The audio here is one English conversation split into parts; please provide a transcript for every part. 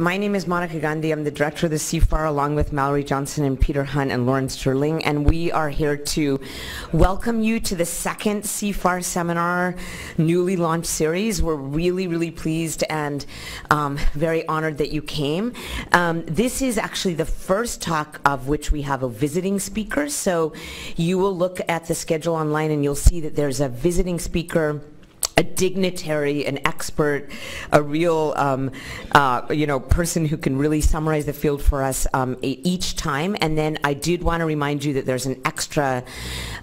My name is Monica Gandhi. I'm the director of the CFAR along with Mallory Johnson and Peter Hunt and Lauren Sterling. And we are here to welcome you to the second CFAR seminar newly launched series. We're really, really pleased and um, very honored that you came. Um, this is actually the first talk of which we have a visiting speaker. So you will look at the schedule online and you'll see that there's a visiting speaker a dignitary, an expert, a real, um, uh, you know, person who can really summarize the field for us um, each time. And then I did want to remind you that there's an extra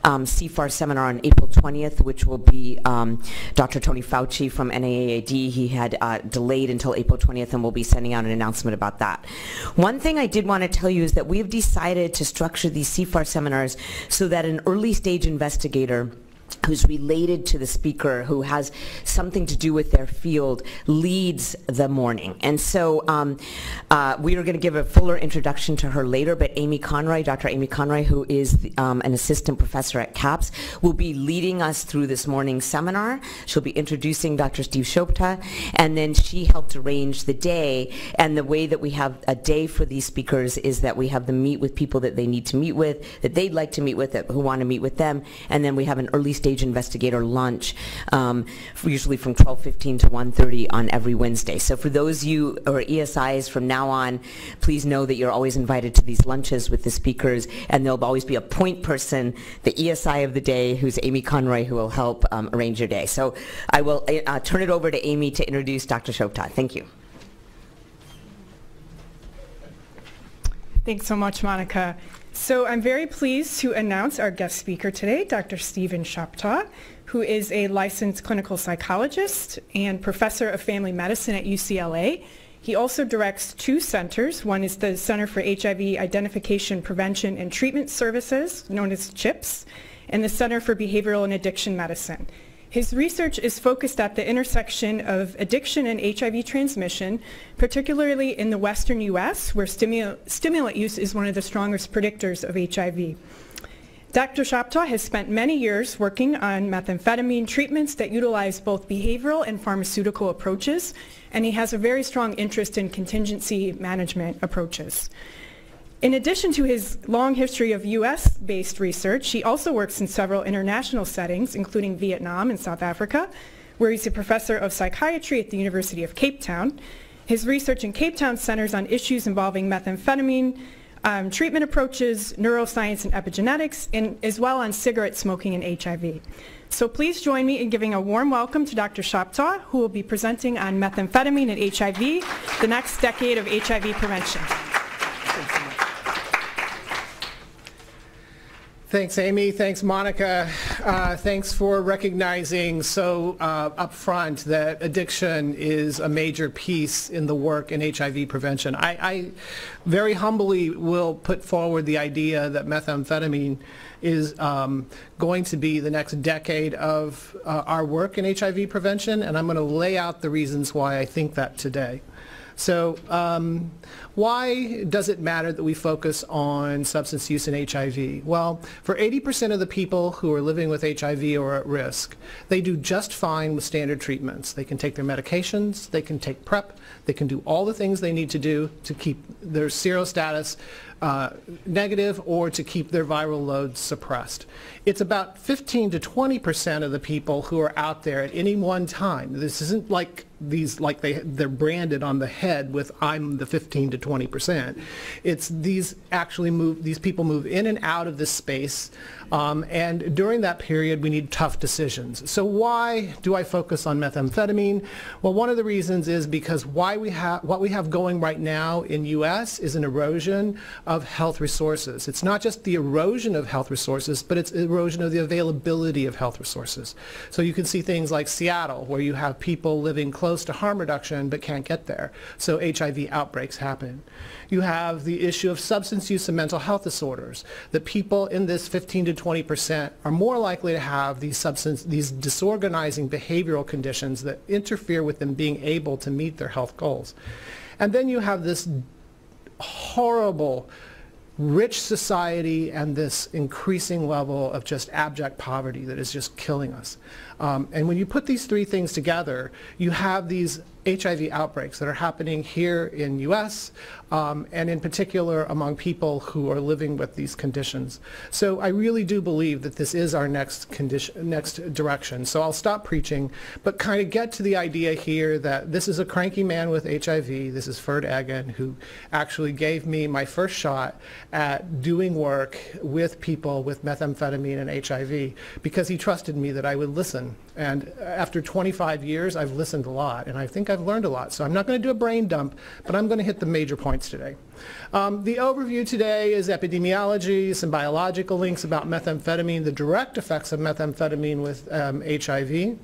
um, CFAR seminar on April 20th, which will be um, Dr. Tony Fauci from NIAID. He had uh, delayed until April 20th, and we'll be sending out an announcement about that. One thing I did want to tell you is that we have decided to structure these CFAR seminars so that an early stage investigator who's related to the speaker, who has something to do with their field, leads the morning. And so um, uh, we are going to give a fuller introduction to her later, but Amy Conroy, Dr. Amy Conroy, who is the, um, an assistant professor at CAPS, will be leading us through this morning's seminar. She'll be introducing Dr. Steve Shoptaw, and then she helped arrange the day. And the way that we have a day for these speakers is that we have them meet with people that they need to meet with, that they'd like to meet with, who want to meet with them, and then we have an early stage investigator lunch, um, usually from 12:15 to 1:30 on every Wednesday. So for those you or ESIs from now on, please know that you're always invited to these lunches with the speakers, and there'll always be a point person, the ESI of the day, who's Amy Conroy, who will help um, arrange your day. So I will uh, turn it over to Amy to introduce Dr. Shoptaw. Thank you. Thanks so much, Monica. So I'm very pleased to announce our guest speaker today, Dr. Stephen Shoptaw, who is a licensed clinical psychologist and professor of family medicine at UCLA. He also directs two centers. One is the Center for HIV Identification, Prevention, and Treatment Services, known as CHIPTS, and the Center for Behavioral and Addiction Medicine. His research is focused at the intersection of addiction and HIV transmission, particularly in the western U.S., where stimu stimulant use is one of the strongest predictors of HIV. Dr. Shoptaw has spent many years working on methamphetamine treatments that utilize both behavioral and pharmaceutical approaches, and he has a very strong interest in contingency management approaches. In addition to his long history of U.S.-based research, he also works in several international settings, including Vietnam and South Africa, where he's a professor of psychiatry at the University of Cape Town. His research in Cape Town centers on issues involving methamphetamine, um, treatment approaches, neuroscience and epigenetics, and as well on cigarette smoking and HIV. So please join me in giving a warm welcome to Dr. Shoptaw, who will be presenting on methamphetamine and HIV, the next decade of HIV prevention. Thanks, Amy. Thanks, Monica. Uh, thanks for recognizing so uh, upfront that addiction is a major piece in the work in HIV prevention. I, I very humbly will put forward the idea that methamphetamine is um, going to be the next decade of uh, our work in HIV prevention, and I'm going to lay out the reasons why I think that today. So um, why does it matter that we focus on substance use and HIV? Well, for 80% of the people who are living with HIV or at risk, they do just fine with standard treatments. They can take their medications, they can take PrEP, they can do all the things they need to do to keep their serostatus uh, negative or to keep their viral loads suppressed. It's about 15 to 20 percent of the people who are out there at any one time. This isn't like these like they they're branded on the head with I'm the 15 to 20 percent. It's these actually move these people move in and out of this space um, and during that period, we need tough decisions. So why do I focus on methamphetamine? Well, one of the reasons is because why we have, what we have going right now in U.S. is an erosion of health resources. It's not just the erosion of health resources, but it's erosion of the availability of health resources. So you can see things like Seattle, where you have people living close to harm reduction but can't get there. So HIV outbreaks happen. You have the issue of substance use and mental health disorders, that people in this 15 to 20 percent are more likely to have these substance, these disorganizing behavioral conditions that interfere with them being able to meet their health goals. And then you have this horrible rich society and this increasing level of just abject poverty that is just killing us. Um, and when you put these three things together, you have these HIV outbreaks that are happening here in U.S. Um, and in particular among people who are living with these conditions. So I really do believe that this is our next condition, next direction. So I'll stop preaching, but kind of get to the idea here that this is a cranky man with HIV. This is Ferd Egan, who actually gave me my first shot at doing work with people with methamphetamine and HIV because he trusted me that I would listen. And after 25 years, I've listened a lot, and I think I've learned a lot. So I'm not going to do a brain dump, but I'm going to hit the major points today. Um, the overview today is epidemiology, some biological links about methamphetamine, the direct effects of methamphetamine with um, HIV,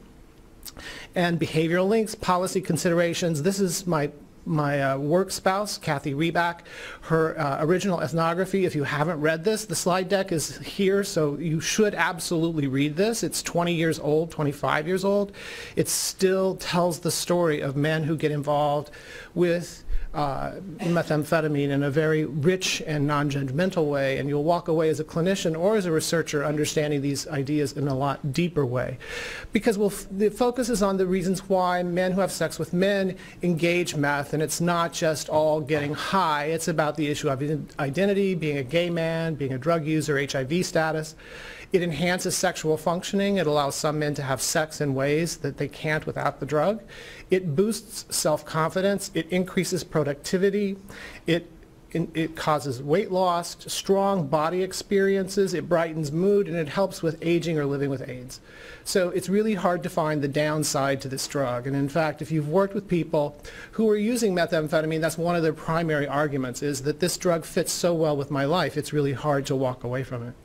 and behavioral links, policy considerations. This is my my uh, work spouse, Cathy Reback, her uh, original ethnography. If you haven't read this, the slide deck is here, so you should absolutely read this. It's 20 years old, 25 years old. It still tells the story of men who get involved with uh, methamphetamine in a very rich and non-judgmental way, and you'll walk away as a clinician or as a researcher understanding these ideas in a lot deeper way. Because we'll the focus is on the reasons why men who have sex with men engage meth, and it's not just all getting high. It's about the issue of identity, being a gay man, being a drug user, HIV status. It enhances sexual functioning. It allows some men to have sex in ways that they can't without the drug. It boosts self-confidence. It increases productivity. It it causes weight loss, strong body experiences, it brightens mood, and it helps with aging or living with AIDS. So it's really hard to find the downside to this drug. And in fact, if you've worked with people who are using methamphetamine, that's one of their primary arguments is that this drug fits so well with my life, it's really hard to walk away from it.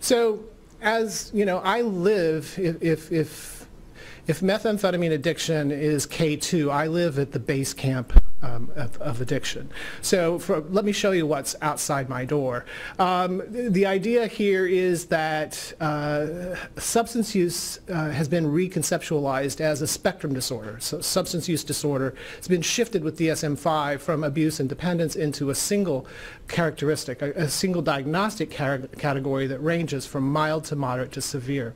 So as, you know, I live, if, if, if, methamphetamine addiction is K2, I live at the base camp um, of, of, addiction. So for, let me show you what's outside my door. Um, the idea here is that uh, substance use uh, has been reconceptualized as a spectrum disorder. So substance use disorder has been shifted with DSM-5 from abuse and dependence into a single characteristic, a, a single diagnostic category that ranges from mild to moderate to severe.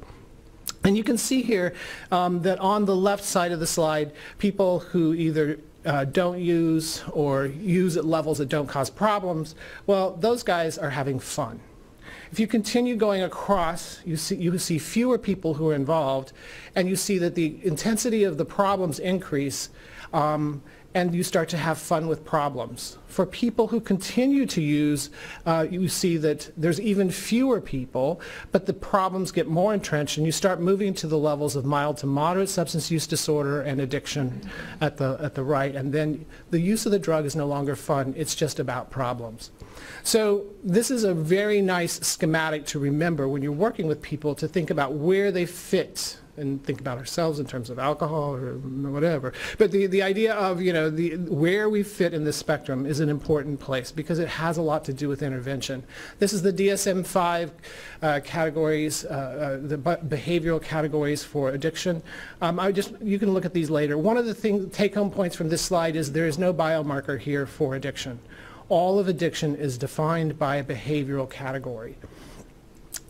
And you can see here um, that on the left side of the slide, people who either uh, don't use or use at levels that don't cause problems, well, those guys are having fun. If you continue going across, you see, you see fewer people who are involved, and you see that the intensity of the problems increase, um, and you start to have fun with problems. For people who continue to use, uh, you see that there's even fewer people, but the problems get more entrenched, and you start moving to the levels of mild to moderate substance use disorder and addiction at the, at the right, and then the use of the drug is no longer fun, it's just about problems. So this is a very nice schematic to remember when you're working with people to think about where they fit and think about ourselves in terms of alcohol or whatever. But the, the idea of, you know, the, where we fit in the spectrum is an important place because it has a lot to do with intervention. This is the DSM-5 uh, categories, uh, uh, the behavioral categories for addiction. Um, I just, you can look at these later. One of the thing, take-home points from this slide is there is no biomarker here for addiction. All of addiction is defined by a behavioral category.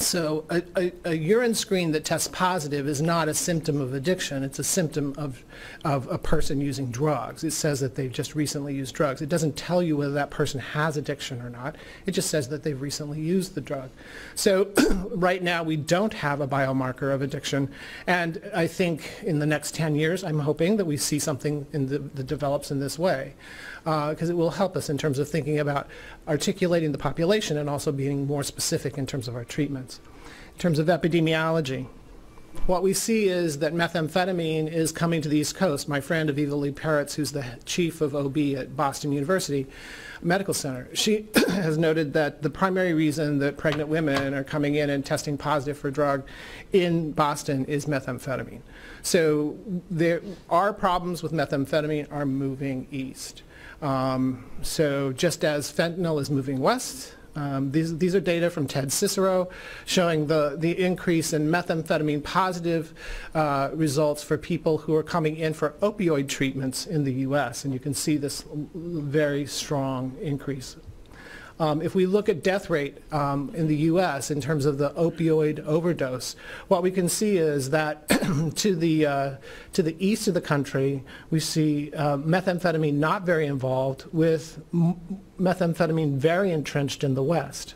So a, a, a, urine screen that tests positive is not a symptom of addiction. It's a symptom of, of a person using drugs. It says that they've just recently used drugs. It doesn't tell you whether that person has addiction or not. It just says that they've recently used the drug. So right now we don't have a biomarker of addiction. And I think in the next 10 years, I'm hoping that we see something the, that develops in this way because uh, it will help us in terms of thinking about articulating the population and also being more specific in terms of our treatments. In terms of epidemiology, what we see is that methamphetamine is coming to the East Coast. My friend Aviva Lee Parritz, who's the chief of OB at Boston University Medical Center, she has noted that the primary reason that pregnant women are coming in and testing positive for drug in Boston is methamphetamine. So there, our problems with methamphetamine are moving east. Um, so just as fentanyl is moving west, um, these, these are data from Ted Cicero showing the, the increase in methamphetamine positive uh, results for people who are coming in for opioid treatments in the U.S. And you can see this very strong increase. Um, if we look at death rate um, in the U.S. in terms of the opioid overdose, what we can see is that to the uh, to the east of the country, we see uh, methamphetamine not very involved, with methamphetamine very entrenched in the west.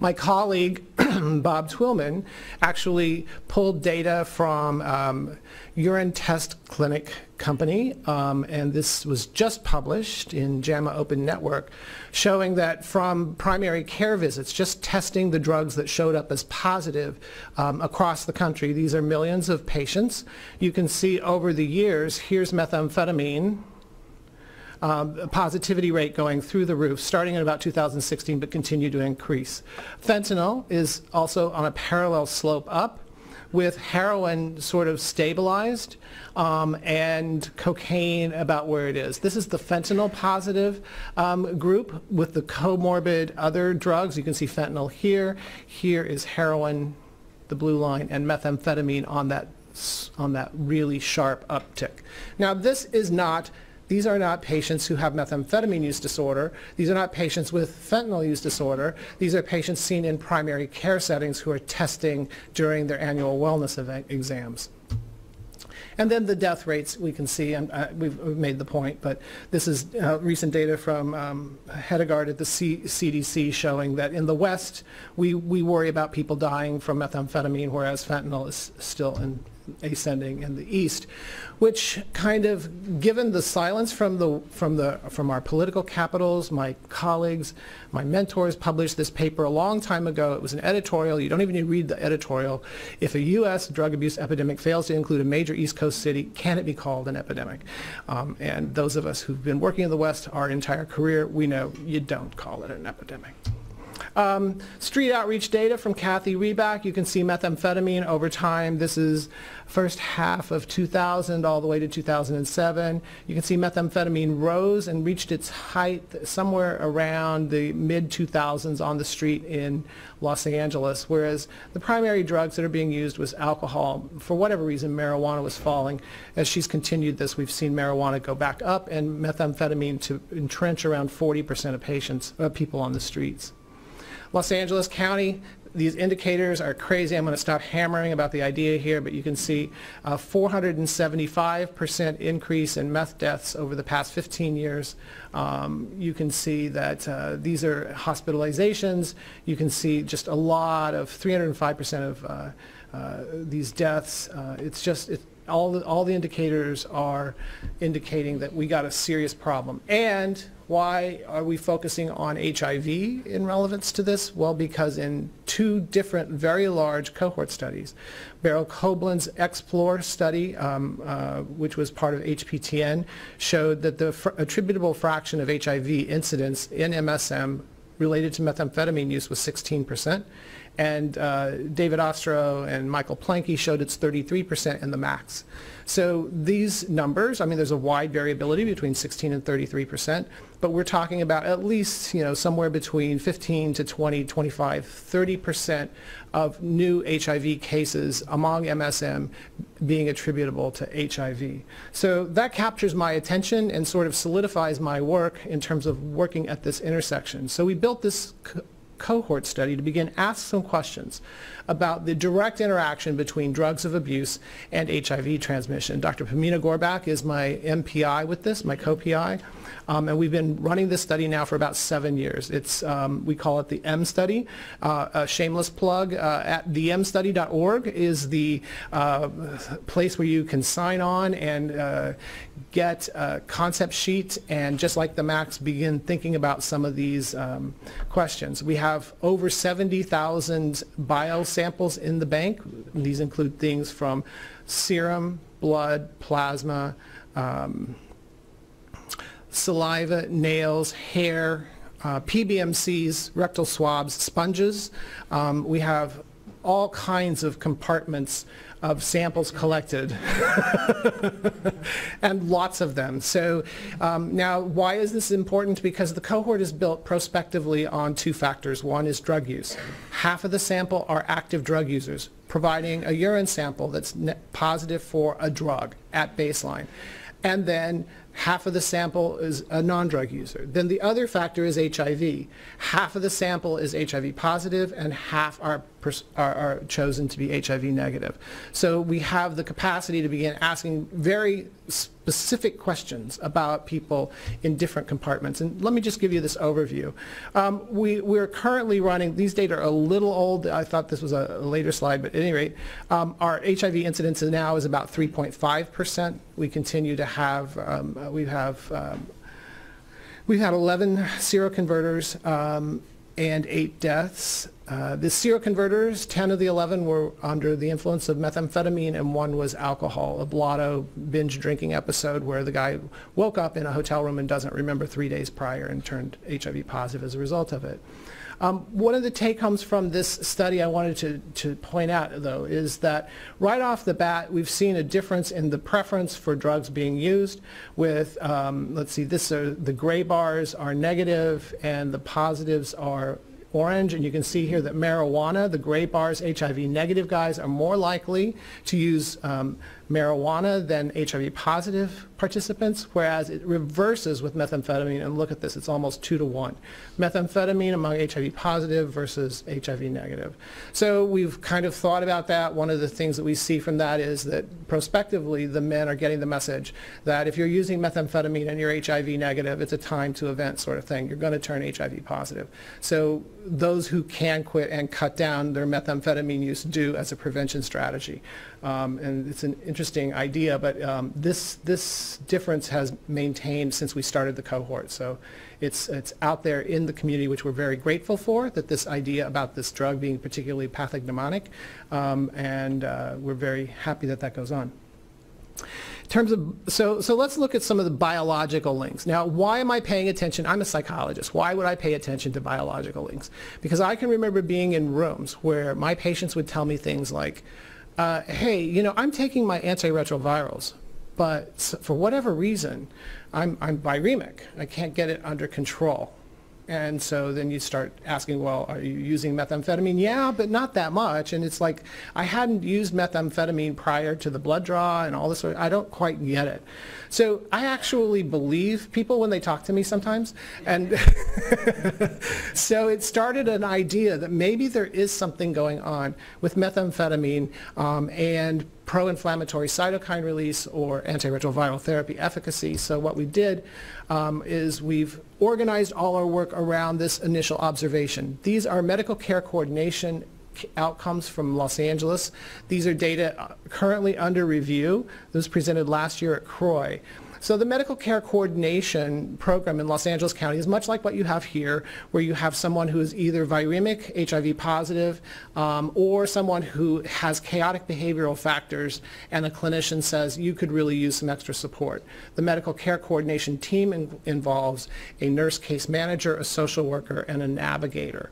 My colleague, Bob Twillman, actually pulled data from um, Urine Test Clinic Company, um, and this was just published in JAMA Open Network, showing that from primary care visits, just testing the drugs that showed up as positive um, across the country, these are millions of patients. You can see over the years, here's methamphetamine, um, positivity rate going through the roof, starting in about 2016, but continue to increase. Fentanyl is also on a parallel slope up with heroin sort of stabilized um, and cocaine about where it is. This is the fentanyl positive um, group with the comorbid other drugs. You can see fentanyl here. Here is heroin, the blue line, and methamphetamine on that on that really sharp uptick. Now this is not these are not patients who have methamphetamine use disorder. These are not patients with fentanyl use disorder. These are patients seen in primary care settings who are testing during their annual wellness exams. And then the death rates we can see, and uh, we've, we've, made the point, but this is uh, recent data from um, Hedegaard at the C CDC showing that in the West, we, we worry about people dying from methamphetamine, whereas fentanyl is still in, ascending in the east, which kind of, given the silence from the from the from our political capitals, my colleagues, my mentors published this paper a long time ago. It was an editorial. You don't even need to read the editorial. If a U.S. drug abuse epidemic fails to include a major East Coast city, can it be called an epidemic? Um, and those of us who've been working in the West our entire career, we know you don't call it an epidemic. Um, street outreach data from Cathy Reback. You can see methamphetamine over time. This is first half of 2000 all the way to 2007. You can see methamphetamine rose and reached its height somewhere around the mid-2000s on the street in Los Angeles, whereas the primary drugs that are being used was alcohol. For whatever reason, marijuana was falling. As she's continued this, we've seen marijuana go back up and methamphetamine to entrench around 40% of patients, uh, people on the streets. Los Angeles County, these indicators are crazy. I'm going to stop hammering about the idea here, but you can see a 475% increase in meth deaths over the past 15 years. Um, you can see that uh, these are hospitalizations. You can see just a lot of 305% of uh, these deaths. Uh, it's just, it, all the, all the indicators are indicating that we got a serious problem. And why are we focusing on HIV in relevance to this? Well, because in two different very large cohort studies, Beryl Koblin's Explore study, um, uh, which was part of HPTN, showed that the fr attributable fraction of HIV incidence in MSM related to methamphetamine use was 16 percent and uh, David Ostrow and Michael Plankey showed it's 33% in the MACS. So these numbers, I mean, there's a wide variability between 16 and 33%, but we're talking about at least, you know, somewhere between 15 to 20, 25, 30% of new HIV cases among MSM being attributable to HIV. So that captures my attention and sort of solidifies my work in terms of working at this intersection. So we built this cohort study to begin ask some questions about the direct interaction between drugs of abuse and HIV transmission. Dr. Pamina Gorbach is my MPI with this, my co-PI. Um, and we've been running this study now for about seven years. It's, um, we call it the M study. Uh, a shameless plug uh, at themstudy.org is the uh, place where you can sign on and uh, get a concept sheet and just like the MACS begin thinking about some of these um, questions. We have over 70,000 biosamples in the bank. These include things from serum, blood, plasma, um, saliva, nails, hair, uh, PBMCs, rectal swabs, sponges. Um, we have all kinds of compartments of samples collected and lots of them. So um, now why is this important? Because the cohort is built prospectively on two factors. One is drug use. Half of the sample are active drug users, providing a urine sample that's positive for a drug at baseline. And then half of the sample is a non-drug user. Then the other factor is HIV. Half of the sample is HIV positive and half are, are, are, chosen to be HIV negative. So we have the capacity to begin asking very specific questions about people in different compartments. And let me just give you this overview. Um, we, we're currently running, these data are a little old. I thought this was a, later slide, but at any rate, um, our HIV incidence now is about 3.5%. We continue to have, um, we have um, We've had 11 seroconverters um, and eight deaths. Uh, the seroconverters, 10 of the 11 were under the influence of methamphetamine and one was alcohol, a blotto binge drinking episode where the guy woke up in a hotel room and doesn't remember three days prior and turned HIV positive as a result of it. Um, one of the take-homes from this study I wanted to, to point out, though, is that right off the bat, we've seen a difference in the preference for drugs being used with, um, let's see, this are, the gray bars are negative and the positives are orange, and you can see here that marijuana, the gray bars, HIV negative guys are more likely to use um, marijuana than HIV positive participants, whereas it reverses with methamphetamine. And look at this, it's almost two to one. Methamphetamine among HIV positive versus HIV negative. So we've kind of thought about that. One of the things that we see from that is that prospectively the men are getting the message that if you're using methamphetamine and you're HIV negative, it's a time to event sort of thing. You're going to turn HIV positive. So those who can quit and cut down their methamphetamine use do as a prevention strategy. Um, and it's an interesting idea, but um, this, this difference has maintained since we started the cohort. So it's, it's out there in the community, which we're very grateful for, that this idea about this drug being particularly pathognomonic, um, and uh, we're very happy that that goes on. In terms of, so, so let's look at some of the biological links. Now, why am I paying attention? I'm a psychologist. Why would I pay attention to biological links? Because I can remember being in rooms where my patients would tell me things like, uh, hey, you know, I'm taking my antiretrovirals, but for whatever reason, I'm, I'm viremic. I can't get it under control. And so then you start asking, well, are you using methamphetamine? Yeah, but not that much. And it's like, I hadn't used methamphetamine prior to the blood draw and all this. Sort of, I don't quite get it. So I actually believe people when they talk to me sometimes. And so it started an idea that maybe there is something going on with methamphetamine um, and pro-inflammatory cytokine release or antiretroviral therapy efficacy. So what we did um, is we've organized all our work around this initial observation. These are medical care coordination outcomes from Los Angeles. These are data currently under review. This was presented last year at CROI. So the medical care coordination program in Los Angeles County is much like what you have here, where you have someone who is either viremic, HIV positive, um, or someone who has chaotic behavioral factors, and the clinician says you could really use some extra support. The medical care coordination team in involves a nurse case manager, a social worker, and a navigator.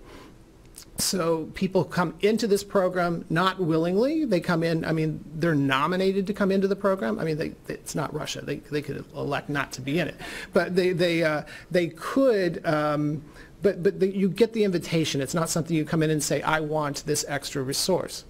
So people come into this program not willingly. They come in, I mean, they're nominated to come into the program. I mean, they, it's not Russia. They, they could elect not to be in it. But they, they, uh, they could, um, but, but the, you get the invitation. It's not something you come in and say, I want this extra resource.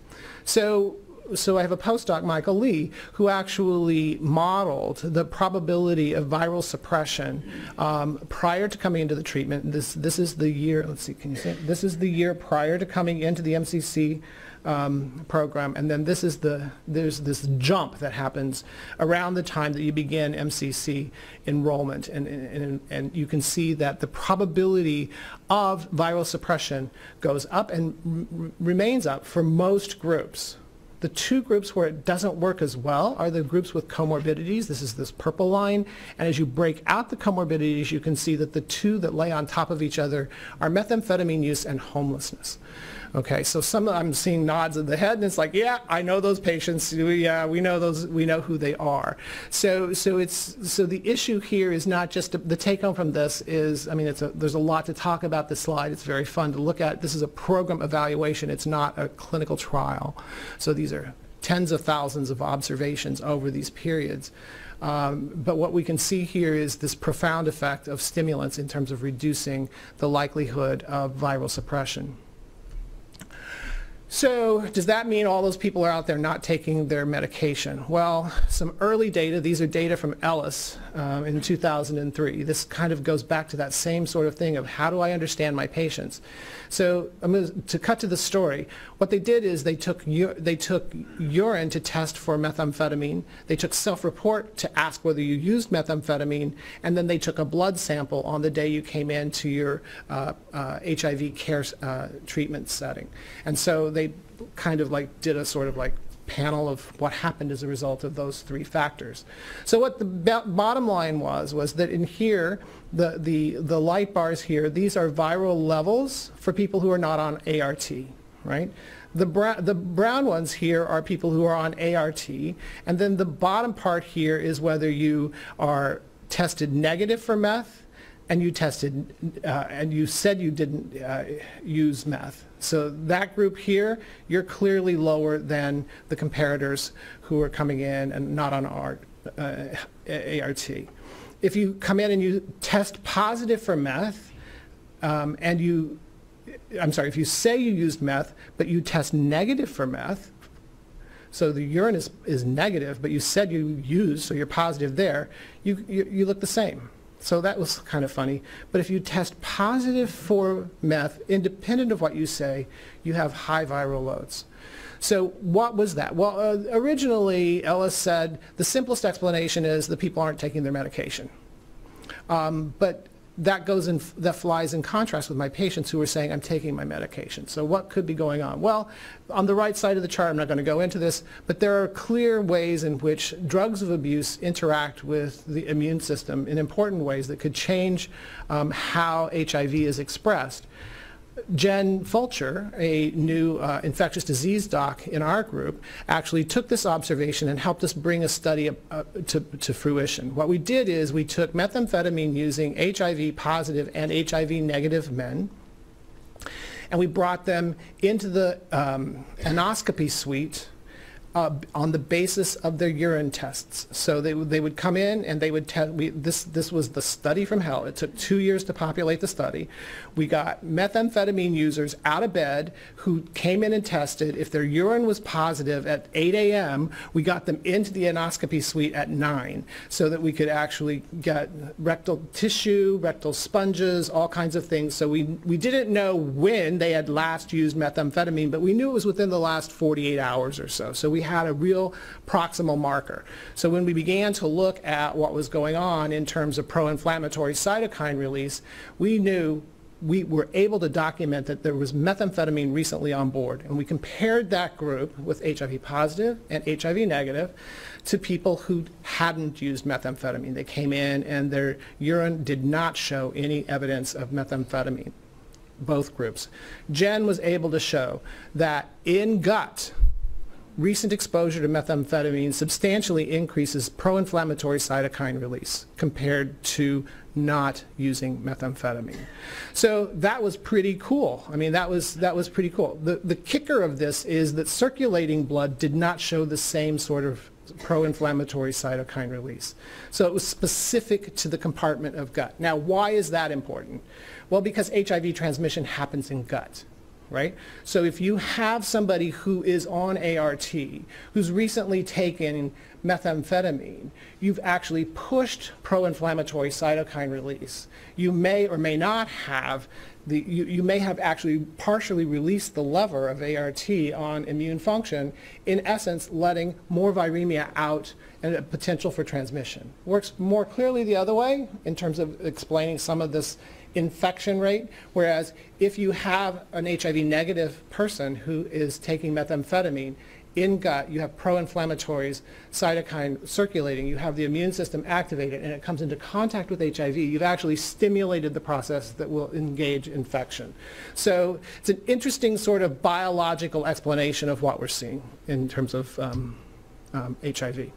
So so I have a postdoc, Michael Lee, who actually modeled the probability of viral suppression um, prior to coming into the treatment. This, this is the year, let's see, can you see? it? This is the year prior to coming into the MCC um, program, and then this is the, there's this jump that happens around the time that you begin MCC enrollment, and, and, and you can see that the probability of viral suppression goes up and remains up for most groups. The two groups where it doesn't work as well are the groups with comorbidities. This is this purple line. And as you break out the comorbidities, you can see that the two that lay on top of each other are methamphetamine use and homelessness. Okay, so some I'm seeing nods of the head, and it's like, yeah, I know those patients. Yeah, we know those. We know who they are. So, so it's so the issue here is not just the take home from this is. I mean, it's a, there's a lot to talk about. This slide. It's very fun to look at. This is a program evaluation. It's not a clinical trial. So these are tens of thousands of observations over these periods. Um, but what we can see here is this profound effect of stimulants in terms of reducing the likelihood of viral suppression. So does that mean all those people are out there not taking their medication? Well, some early data, these are data from Ellis, um, in 2003. This kind of goes back to that same sort of thing of how do I understand my patients. So to cut to the story, what they did is they took, they took urine to test for methamphetamine, they took self-report to ask whether you used methamphetamine, and then they took a blood sample on the day you came in to your uh, uh, HIV care uh, treatment setting. And so they kind of like did a sort of like panel of what happened as a result of those three factors. So what the bottom line was, was that in here, the, the, the light bars here, these are viral levels for people who are not on ART, right? The, brown, the brown ones here are people who are on ART, and then the bottom part here is whether you are tested negative for meth, and you tested, uh, and you said you didn't uh, use meth. So that group here, you're clearly lower than the comparators who are coming in and not on ART. Uh, ART. If you come in and you test positive for meth, um, and you, I'm sorry, if you say you used meth, but you test negative for meth, so the urine is, is negative, but you said you used, so you're positive there, you, you, you look the same. So that was kind of funny. But if you test positive for meth, independent of what you say, you have high viral loads. So what was that? Well, uh, originally Ellis said the simplest explanation is the people aren't taking their medication. Um, but that goes in, that flies in contrast with my patients who are saying, I'm taking my medication. So what could be going on? Well, on the right side of the chart, I'm not going to go into this, but there are clear ways in which drugs of abuse interact with the immune system in important ways that could change um, how HIV is expressed. Jen Fulcher, a new uh, infectious disease doc in our group, actually took this observation and helped us bring a study uh, to, to, fruition. What we did is we took methamphetamine using HIV positive and HIV negative men, and we brought them into the um, anoscopy suite uh, on the basis of their urine tests. So they, they would come in and they would test, this, this was the study from hell. It took two years to populate the study. We got methamphetamine users out of bed who came in and tested. If their urine was positive at 8 a.m., we got them into the endoscopy suite at 9 so that we could actually get rectal tissue, rectal sponges, all kinds of things. So we, we didn't know when they had last used methamphetamine, but we knew it was within the last 48 hours or so. So we we had a real proximal marker. So when we began to look at what was going on in terms of pro-inflammatory cytokine release, we knew we were able to document that there was methamphetamine recently on board. And we compared that group with HIV positive and HIV negative to people who hadn't used methamphetamine. They came in and their urine did not show any evidence of methamphetamine, both groups. Jen was able to show that in gut, recent exposure to methamphetamine substantially increases pro-inflammatory cytokine release compared to not using methamphetamine. So that was pretty cool. I mean, that was, that was pretty cool. The, the kicker of this is that circulating blood did not show the same sort of pro-inflammatory cytokine release. So it was specific to the compartment of gut. Now, why is that important? Well, because HIV transmission happens in gut right? So if you have somebody who is on ART, who's recently taken methamphetamine, you've actually pushed pro-inflammatory cytokine release. You may or may not have the, you, you, may have actually partially released the lever of ART on immune function, in essence letting more viremia out and a potential for transmission. Works more clearly the other way in terms of explaining some of this infection rate, whereas if you have an HIV negative person who is taking methamphetamine, in gut, you have pro-inflammatories, cytokine circulating, you have the immune system activated, and it comes into contact with HIV, you've actually stimulated the process that will engage infection. So it's an interesting sort of biological explanation of what we're seeing in terms of um, um, HIV.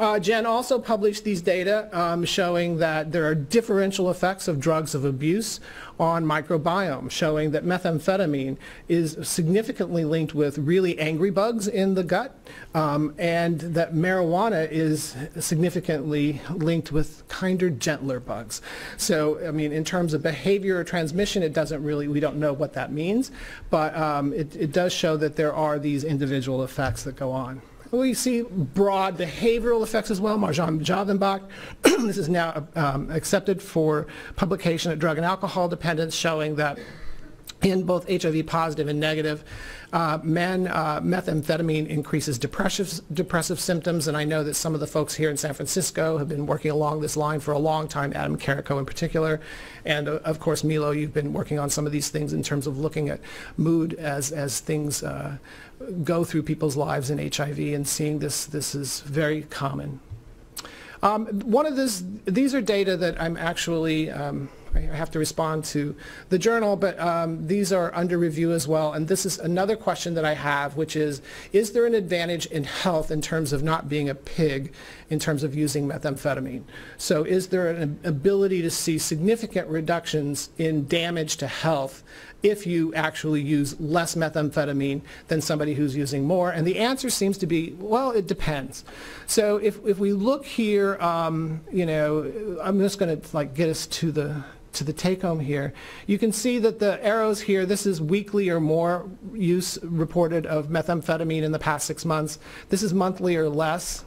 Uh, Jen also published these data um, showing that there are differential effects of drugs of abuse on microbiome, showing that methamphetamine is significantly linked with really angry bugs in the gut, um, and that marijuana is significantly linked with kinder, gentler bugs. So, I mean, in terms of behavior or transmission, it doesn't really, we don't know what that means, but um, it, it does show that there are these individual effects that go on. We see broad behavioral effects as well. Marjan Javanbakht, this is now um, accepted for publication at Drug and Alcohol Dependence, showing that in both HIV positive and negative. Uh, men, uh, methamphetamine increases depressive, depressive symptoms, and I know that some of the folks here in San Francisco have been working along this line for a long time, Adam Carrico in particular. And uh, of course, Milo, you've been working on some of these things in terms of looking at mood as, as things uh, go through people's lives in HIV and seeing this, this is very common. Um, one of this, these are data that I'm actually um, I have to respond to the journal, but um, these are under review as well. And this is another question that I have, which is, is there an advantage in health in terms of not being a pig in terms of using methamphetamine? So is there an ability to see significant reductions in damage to health if you actually use less methamphetamine than somebody who's using more? And the answer seems to be, well, it depends. So if, if we look here, um, you know, I'm just going to like get us to the to the take home here, you can see that the arrows here, this is weekly or more use reported of methamphetamine in the past six months. This is monthly or less.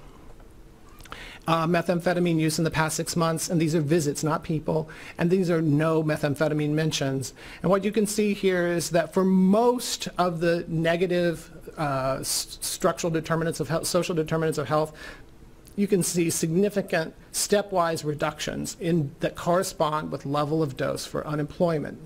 Uh, methamphetamine use in the past six months, and these are visits, not people, and these are no methamphetamine mentions. And what you can see here is that for most of the negative uh, structural determinants of health, social determinants of health, you can see significant stepwise reductions in, that correspond with level of dose for unemployment,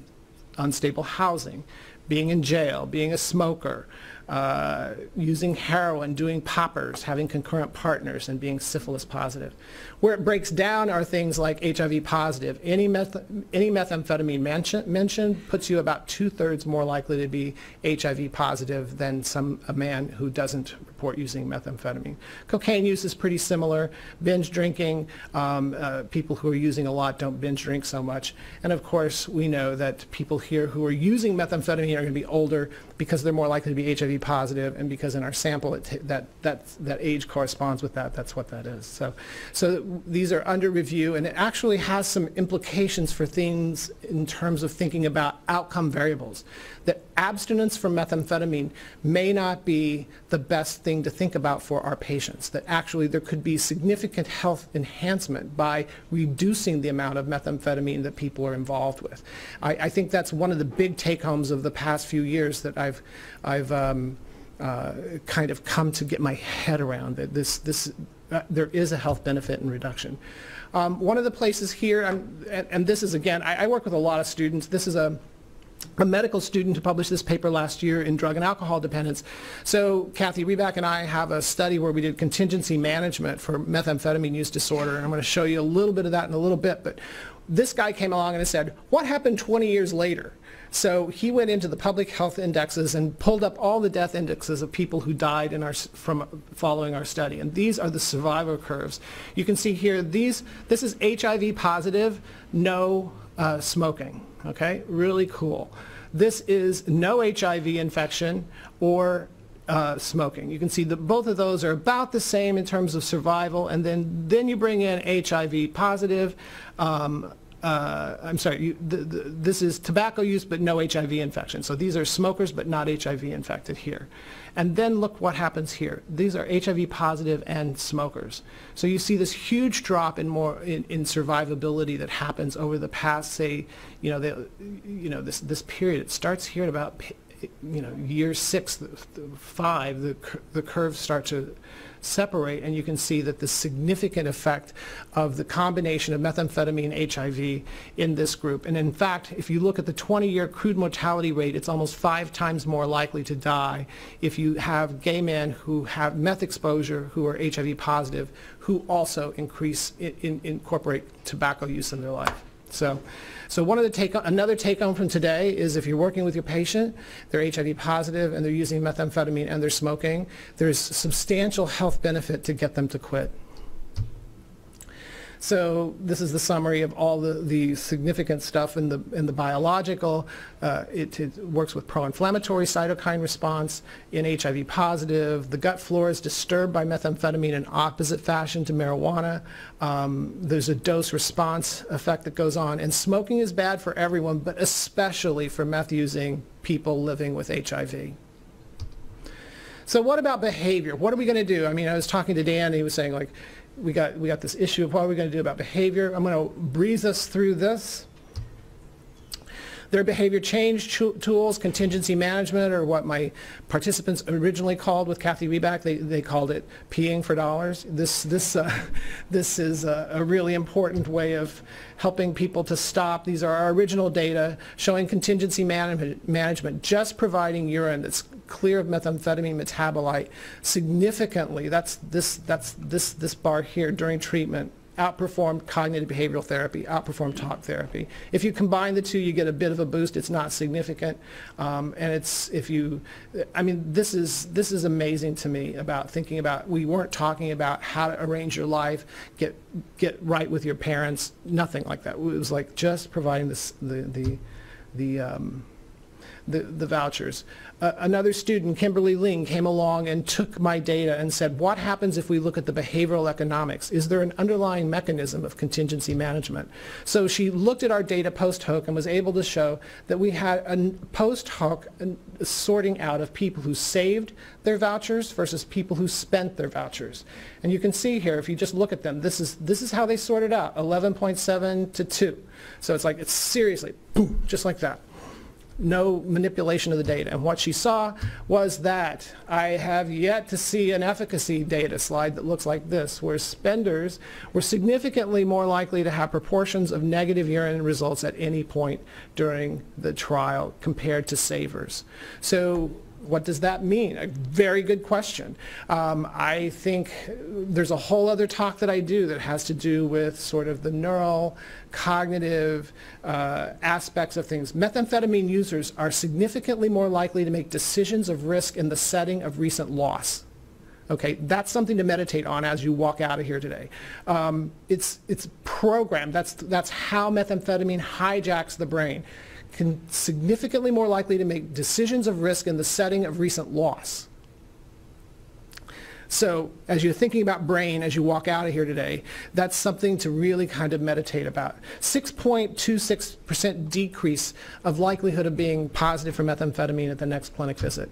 unstable housing, being in jail, being a smoker, uh, using heroin, doing poppers, having concurrent partners, and being syphilis positive. Where it breaks down are things like HIV positive. Any, meth any methamphetamine mention mentioned puts you about two-thirds more likely to be HIV positive than some a man who doesn't report using methamphetamine. Cocaine use is pretty similar. Binge drinking, um, uh, people who are using a lot don't binge drink so much. And of course, we know that people here who are using methamphetamine are going to be older because they're more likely to be HIV positive, and because in our sample that, that, that age corresponds with that, that's what that is. So, so these are under review, and it actually has some implications for things in terms of thinking about outcome variables. That abstinence from methamphetamine may not be the best thing to think about for our patients, that actually there could be significant health enhancement by reducing the amount of methamphetamine that people are involved with. I, I think that's one of the big take-homes of the past few years that I've, I've um, uh, kind of come to get my head around that this, this, uh, there is a health benefit in reduction. Um, one of the places here, and, and, this is again, I, I, work with a lot of students. This is a, a medical student who published this paper last year in drug and alcohol dependence. So Cathy Reback and I have a study where we did contingency management for methamphetamine use disorder, and I'm going to show you a little bit of that in a little bit. But this guy came along and said, what happened 20 years later? So he went into the public health indexes and pulled up all the death indexes of people who died in our, from following our study. And these are the survivor curves. You can see here, these, this is HIV positive, no uh, smoking. Okay, really cool. This is no HIV infection or uh, smoking. You can see that both of those are about the same in terms of survival, and then, then you bring in HIV positive, um, uh, I'm sorry, you, the, the, this is tobacco use but no HIV infection. So these are smokers but not HIV infected here. And then look what happens here. These are HIV positive and smokers. So you see this huge drop in more in, in survivability that happens over the past, say, you know, the, you know, this this period. It starts here at about, you know, year six, five. The the curves start to separate and you can see that the significant effect of the combination of methamphetamine and HIV in this group. And in fact, if you look at the 20-year crude mortality rate, it's almost five times more likely to die if you have gay men who have meth exposure who are HIV positive who also increase, in, in, incorporate tobacco use in their life. So, so one of the take another take home from today is if you're working with your patient, they're HIV positive and they're using methamphetamine and they're smoking, there's substantial health benefit to get them to quit. So this is the summary of all the, the significant stuff in the, in the biological. Uh, it, it, works with pro-inflammatory cytokine response in HIV positive. The gut flora is disturbed by methamphetamine in opposite fashion to marijuana. Um, there's a dose response effect that goes on. And smoking is bad for everyone, but especially for meth using people living with HIV. So what about behavior? What are we going to do? I mean, I was talking to Dan, and he was saying, like, we got, we got this issue of what are we going to do about behavior. I'm going to breeze us through this. Their behavior change tools, contingency management, or what my participants originally called with Cathy Reback, they, they called it peeing for dollars. This, this, uh, this is a, a really important way of helping people to stop. These are our original data showing contingency management, management just providing urine that's clear of methamphetamine metabolite significantly, that's this, that's this, this bar here during treatment, outperformed cognitive behavioral therapy, outperformed talk therapy. If you combine the two, you get a bit of a boost. It's not significant. Um, and it's, if you, I mean, this is, this is amazing to me about thinking about, we weren't talking about how to arrange your life, get, get right with your parents, nothing like that. It was like just providing this, the, the, the, um, the, the vouchers. Uh, another student, Kimberly Ling, came along and took my data and said, what happens if we look at the behavioral economics? Is there an underlying mechanism of contingency management? So she looked at our data post hoc and was able to show that we had a post hoc sorting out of people who saved their vouchers versus people who spent their vouchers. And you can see here, if you just look at them, this is, this is how they sorted out, 11.7 to 2. So it's like, it's seriously, boom, just like that no manipulation of the data. And what she saw was that I have yet to see an efficacy data slide that looks like this, where spenders were significantly more likely to have proportions of negative urine results at any point during the trial compared to savers. So what does that mean? A very good question. Um, I think there's a whole other talk that I do that has to do with sort of the neural, cognitive uh, aspects of things. Methamphetamine users are significantly more likely to make decisions of risk in the setting of recent loss. Okay, that's something to meditate on as you walk out of here today. Um, it's, it's programmed. That's, that's how methamphetamine hijacks the brain can significantly more likely to make decisions of risk in the setting of recent loss. So as you're thinking about brain as you walk out of here today, that's something to really kind of meditate about. 6.26% decrease of likelihood of being positive for methamphetamine at the next clinic visit.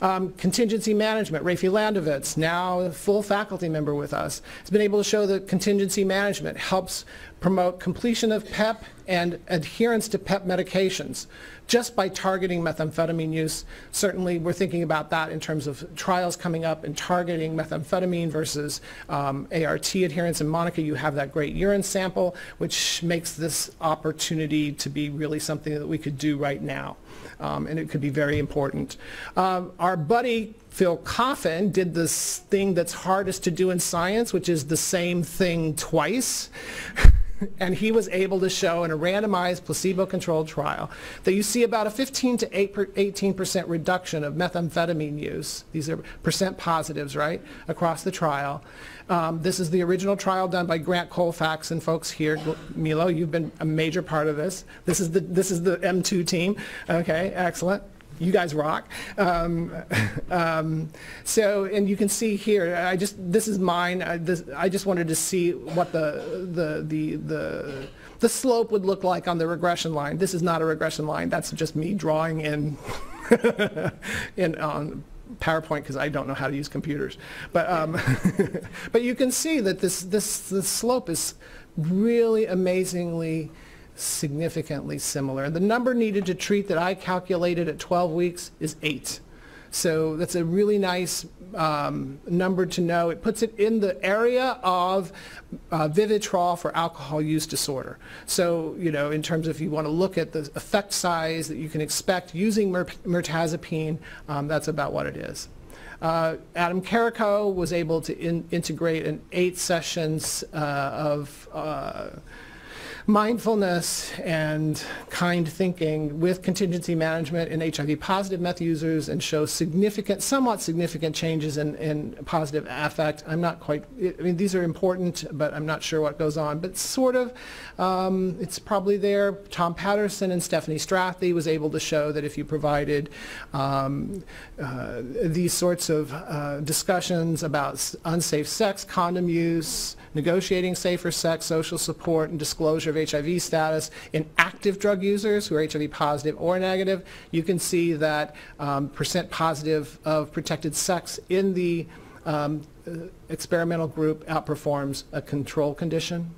Um, contingency management, Rafi Landovitz, now a full faculty member with us, has been able to show that contingency management helps promote completion of PEP and adherence to PEP medications just by targeting methamphetamine use. Certainly we're thinking about that in terms of trials coming up and targeting methamphetamine versus um, ART adherence. And Monica, you have that great urine sample, which makes this opportunity to be really something that we could do right now. Um, and it could be very important. Um, our buddy Phil Coffin did this thing that's hardest to do in science, which is the same thing twice. and he was able to show in a randomized placebo-controlled trial that you see about a 15 to 18% reduction of methamphetamine use. These are percent positives, right, across the trial. Um, this is the original trial done by Grant Colfax and folks here. Milo, you've been a major part of this. This is the, this is the M2 team. Okay, excellent you guys rock. Um, um, so, and you can see here, I just, this is mine. I, this, I just wanted to see what the, the, the, the, the slope would look like on the regression line. This is not a regression line. That's just me drawing in, in on PowerPoint because I don't know how to use computers. But, um, but you can see that this, this, this slope is really amazingly significantly similar. The number needed to treat that I calculated at 12 weeks is 8. So that's a really nice um, number to know. It puts it in the area of uh, Vivitrol for alcohol use disorder. So, you know, in terms of if you want to look at the effect size that you can expect using mirtazapine, um, that's about what it is. Uh, Adam Carrico was able to in integrate in eight sessions uh, of uh, mindfulness and kind thinking with contingency management in HIV positive meth users and show significant, somewhat significant changes in, in positive affect. I'm not quite, I mean, these are important, but I'm not sure what goes on. But sort of, um, it's probably there. Tom Patterson and Stephanie Strathdee was able to show that if you provided um, uh, these sorts of uh, discussions about unsafe sex, condom use, negotiating safer sex, social support, and disclosure of HIV status in active drug users who are HIV positive or negative. You can see that um, percent positive of protected sex in the um, uh, experimental group outperforms a control condition.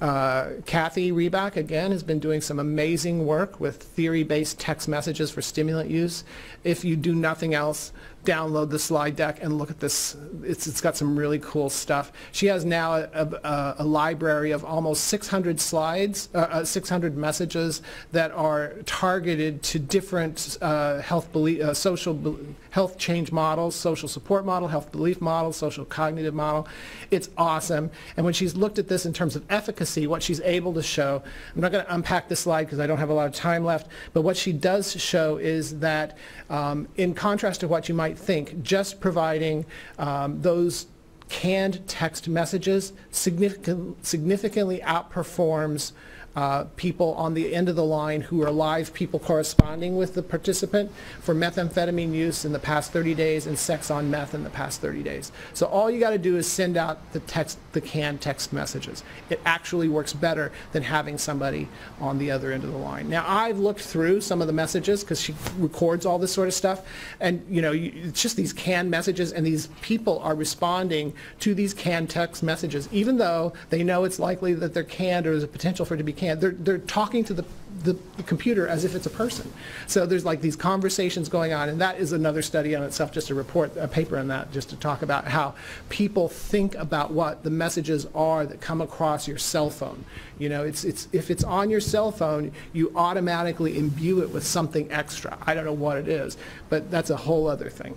Uh, Cathy Reback, again, has been doing some amazing work with theory-based text messages for stimulant use. If you do nothing else, download the slide deck and look at this. It's, it's got some really cool stuff. She has now a, a, a library of almost 600 slides, uh, uh, 600 messages that are targeted to different uh, health belief, uh, social health change models, social support model, health belief model, social cognitive model. It's awesome. And when she's looked at this in terms of efficacy, what she's able to show, I'm not going to unpack this slide because I don't have a lot of time left, but what she does show is that um, in contrast to what you might think, just providing um, those canned text messages significant, significantly outperforms uh, people on the end of the line who are live people corresponding with the participant for methamphetamine use in the past 30 days and sex on meth in the past 30 days. So all you got to do is send out the text, the canned text messages. It actually works better than having somebody on the other end of the line. Now I've looked through some of the messages because she records all this sort of stuff, and you know you, it's just these canned messages, and these people are responding to these canned text messages, even though they know it's likely that they're canned or there's a potential for it to be canned they're, they're talking to the, the computer as if it's a person. So there's like these conversations going on, and that is another study on itself, just a report, a paper on that, just to talk about how people think about what the messages are that come across your cell phone. You know, it's, it's, if it's on your cell phone, you automatically imbue it with something extra. I don't know what it is, but that's a whole other thing.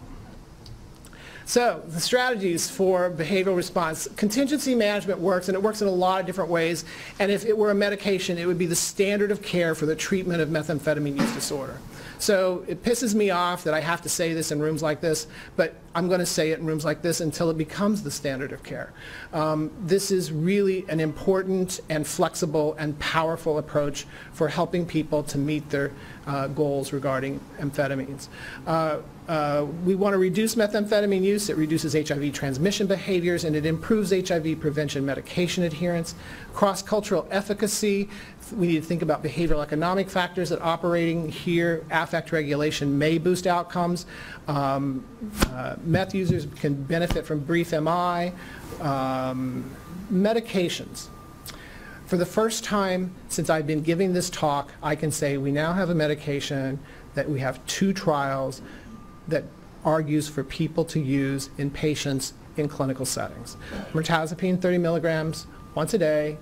So the strategies for behavioral response. Contingency management works, and it works in a lot of different ways. And if it were a medication, it would be the standard of care for the treatment of methamphetamine use disorder. So it pisses me off that I have to say this in rooms like this, but I'm going to say it in rooms like this until it becomes the standard of care. Um, this is really an important and flexible and powerful approach for helping people to meet their uh, goals regarding amphetamines. Uh, uh, we want to reduce methamphetamine use. It reduces HIV transmission behaviors and it improves HIV prevention medication adherence. Cross-cultural efficacy. We need to think about behavioral economic factors that operating here, affect regulation may boost outcomes. Um, uh, meth users can benefit from brief MI. Um, medications. For the first time since I've been giving this talk, I can say we now have a medication that we have two trials that argues for people to use in patients in clinical settings. Mirtazapine 30 milligrams once a day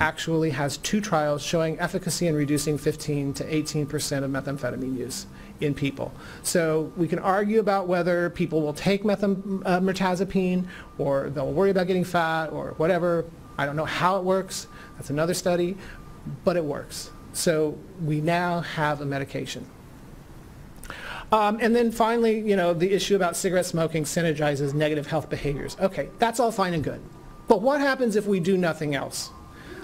actually has two trials showing efficacy in reducing 15 to 18 percent of methamphetamine use in people. So we can argue about whether people will take methem, uh, or they'll worry about getting fat or whatever. I don't know how it works. That's another study, but it works. So we now have a medication. Um, and then finally, you know, the issue about cigarette smoking synergizes negative health behaviors. Okay, that's all fine and good. But what happens if we do nothing else?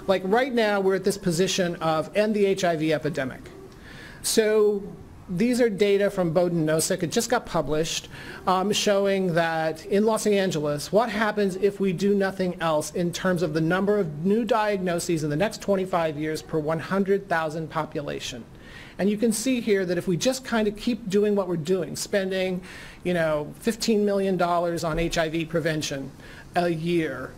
Like right now, we're at this position of end the HIV epidemic. So these are data from Bohdan Nosyk. It just got published um, showing that in Los Angeles, what happens if we do nothing else in terms of the number of new diagnoses in the next 25 years per 100,000 population. And you can see here that if we just kind of keep doing what we're doing, spending, you know, $15 million on HIV prevention a year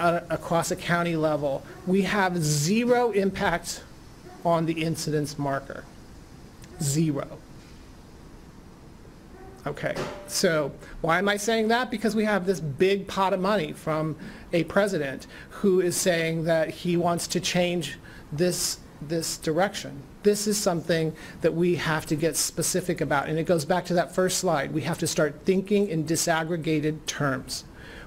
uh, across a county level, we have zero impact on the incidence marker. Zero. Okay, so why am I saying that? Because we have this big pot of money from a president who is saying that he wants to change this, this direction. This is something that we have to get specific about. And it goes back to that first slide. We have to start thinking in disaggregated terms.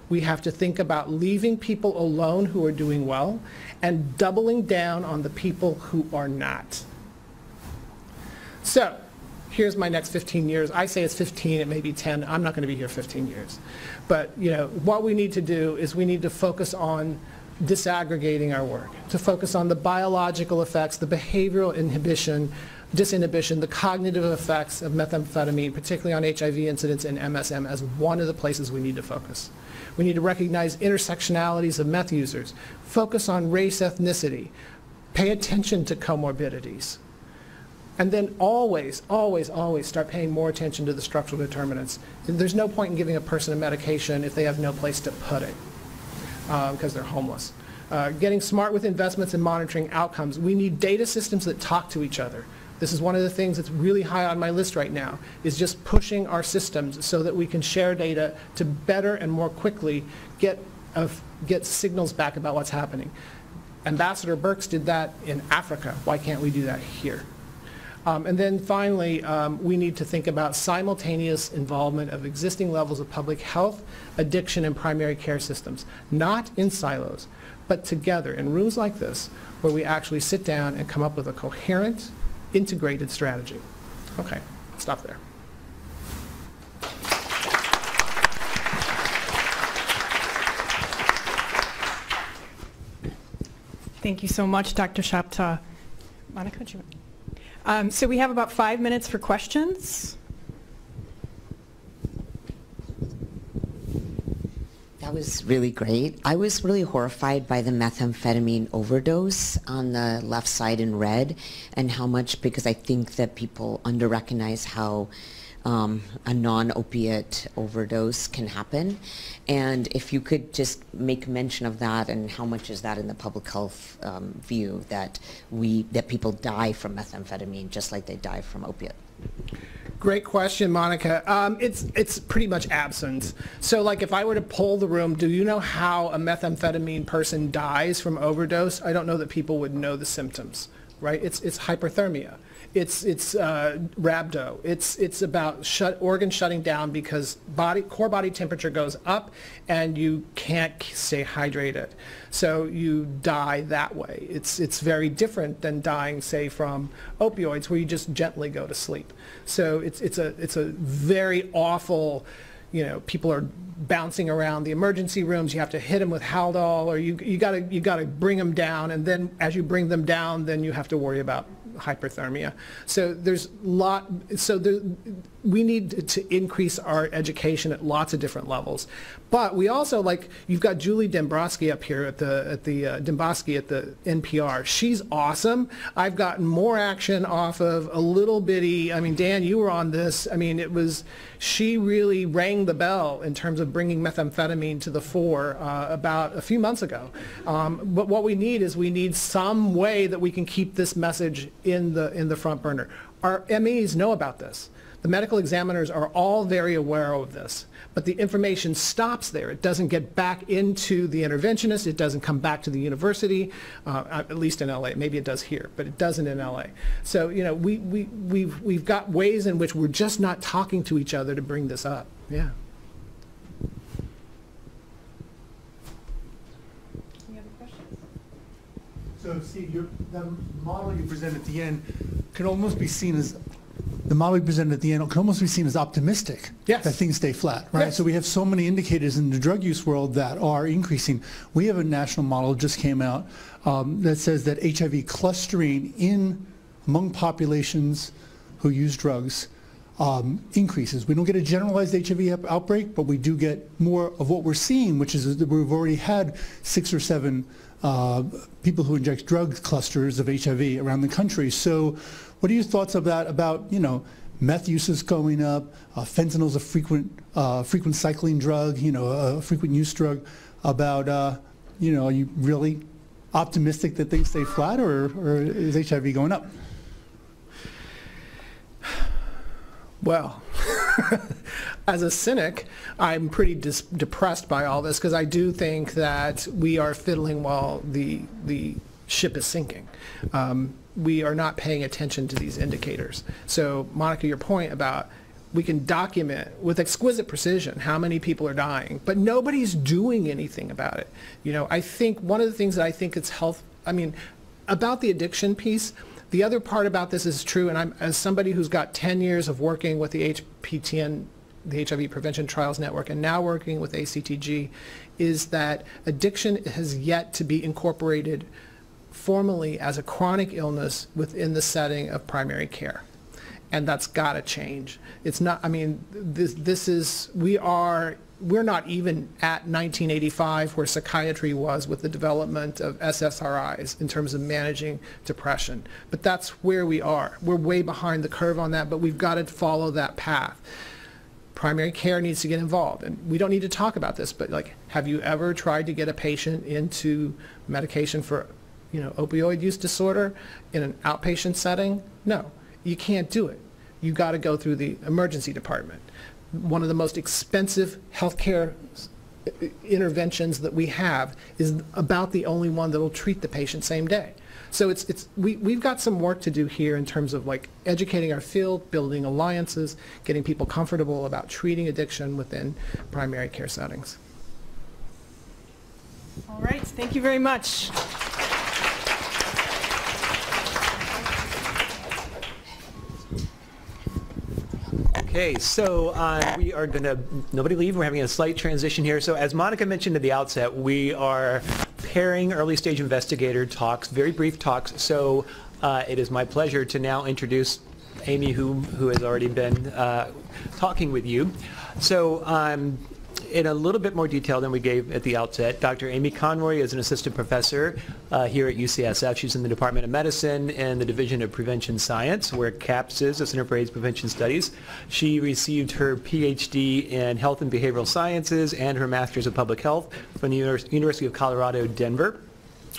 We have to think about leaving people alone who are doing well and doubling down on the people who are not. So here's my next 15 years. I say it's 15, it may be 10. I'm not going to be here 15 years. But you know, what we need to do is we need to focus on disaggregating our work, to focus on the biological effects, the behavioral inhibition, disinhibition, the cognitive effects of methamphetamine, particularly on HIV incidence and MSM, as one of the places we need to focus. We need to recognize intersectionalities of meth users, focus on race, ethnicity, pay attention to comorbidities. And then always, always, always start paying more attention to the structural determinants. There's no point in giving a person a medication if they have no place to put it uh, because they're homeless. Uh, getting smart with investments and monitoring outcomes. We need data systems that talk to each other. This is one of the things that's really high on my list right now, is just pushing our systems so that we can share data to better and more quickly get, uh, get signals back about what's happening. Ambassador Birx did that in Africa. Why can't we do that here? Um, and then finally, um, we need to think about simultaneous involvement of existing levels of public health, addiction, and primary care systems, not in silos, but together in rooms like this where we actually sit down and come up with a coherent, integrated strategy. Okay, stop there. Thank you so much, Dr. Shoptaw. Monica, you um, so we have about five minutes for questions. That was really great. I was really horrified by the methamphetamine overdose on the left side in red and how much, because I think that people under-recognize how um, a non-opiate overdose can happen. And if you could just make mention of that and how much is that in the public health um, view that we that people die from methamphetamine just like they die from opiate. Great question, Monica. Um, it's it's pretty much absent. So, like, if I were to poll the room, do you know how a methamphetamine person dies from overdose? I don't know that people would know the symptoms, right? It's it's hyperthermia. It's it's uh, rhabdo. It's it's about shut organ shutting down because body core body temperature goes up and you can't stay hydrated. So you die that way. It's it's very different than dying, say, from opioids, where you just gently go to sleep. So it's it's a it's a very awful you know, people are bouncing around the emergency rooms. You have to hit them with Haldol, or you you got to you got to bring them down, and then as you bring them down, then you have to worry about hyperthermia. So there's lot. So there, we need to increase our education at lots of different levels. But we also like you've got Julie Dembrowski up here at the at the uh, Demboski at the NPR. She's awesome. I've gotten more action off of a little bitty. I mean, Dan, you were on this. I mean, it was she really rang the bell in terms of bringing methamphetamine to the fore uh, about a few months ago. Um, but what we need is we need some way that we can keep this message in the in the front burner. Our MEs know about this. The medical examiners are all very aware of this, but the information stops there. It doesn't get back into the interventionist. It doesn't come back to the university, uh, at least in LA. Maybe it does here, but it doesn't in LA. So, you know, we, we, we've, we've got ways in which we're just not talking to each other to bring this up. Yeah. Any other questions? So, Steve, the model you present at the end can almost be seen as the model we presented at the end can almost be seen as optimistic yes. that things stay flat, right? Yes. So we have so many indicators in the drug use world that are increasing. We have a national model just came out um, that says that HIV clustering in among populations who use drugs um, increases. We don't get a generalized HIV outbreak, but we do get more of what we're seeing, which is that we've already had six or seven uh, people who inject drugs clusters of HIV around the country. So what are your thoughts that about, you know, meth use is going up, uh, fentanyl is a frequent, uh, frequent cycling drug, you know, a frequent use drug, about, uh, you know, are you really optimistic that things stay flat or, or is HIV going up? Well, as a cynic, I'm pretty depressed by all this because I do think that we are fiddling while the the ship is sinking. Um, we are not paying attention to these indicators. So Monica, your point about we can document with exquisite precision how many people are dying, but nobody's doing anything about it. You know, I think one of the things that I think it's health, I mean, about the addiction piece, the other part about this is true, and I'm as somebody who's got 10 years of working with the HPTN, the HIV Prevention Trials Network, and now working with ACTG, is that addiction has yet to be incorporated formally as a chronic illness within the setting of primary care. And that's got to change. It's not, I mean, this, this is, we are, we're not even at 1985 where psychiatry was with the development of SSRIs in terms of managing depression. But that's where we are. We're way behind the curve on that, but we've got to follow that path primary care needs to get involved. And we don't need to talk about this, but like, have you ever tried to get a patient into medication for, you know, opioid use disorder in an outpatient setting? No, you can't do it. You got to go through the emergency department. One of the most expensive healthcare interventions that we have is about the only one that will treat the patient same day. So it's, it's, we, we've got some work to do here in terms of like educating our field, building alliances, getting people comfortable about treating addiction within primary care settings. All right, thank you very much. Okay, so uh, we are going to, nobody leave, we're having a slight transition here. So as Monica mentioned at the outset, we are pairing early stage investigator talks, very brief talks. So uh, it is my pleasure to now introduce Amy, who, who has already been uh, talking with you. So um, in a little bit more detail than we gave at the outset, Dr. Amy Conroy is an assistant professor uh, here at UCSF. She's in the Department of Medicine and the Division of Prevention Science, where CAPS is, the Center for AIDS Prevention Studies. She received her PhD in Health and Behavioral Sciences and her Master's of Public Health from the University of Colorado, Denver.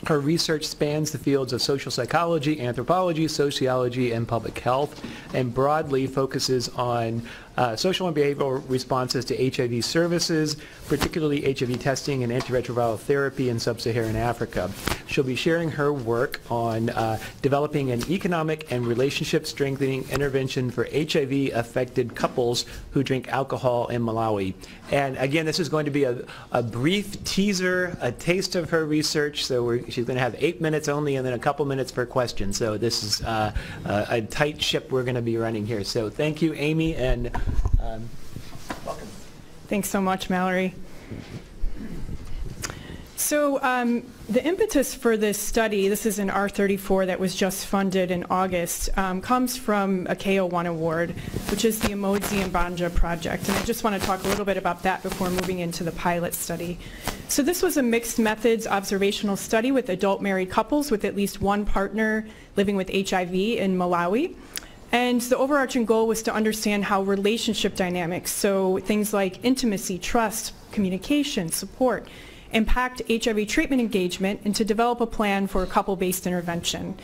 Her research spans the fields of social psychology, anthropology, sociology, and public health, and broadly focuses on uh, social and behavioral responses to HIV services, particularly HIV testing and antiretroviral therapy in sub-Saharan Africa. She'll be sharing her work on uh, developing an economic and relationship strengthening intervention for HIV-affected couples who drink alcohol in Malawi. And again, this is going to be a, a brief teaser, a taste of her research. So she's going to have eight minutes only and then a couple minutes per question. So this is uh, a tight ship we're going to be running here. So thank you, Amy, and um, welcome. Thanks so much, Mallory. So um, the impetus for this study, this is an R34 that was just funded in August, um, comes from a K01 award, which is the Umodzi and Banja project. And I just want to talk a little bit about that before moving into the pilot study. So this was a mixed methods observational study with adult married couples with at least one partner living with HIV in Malawi. And the overarching goal was to understand how relationship dynamics, so things like intimacy, trust, communication, support, impact HIV treatment engagement and to develop a plan for a couple-based intervention.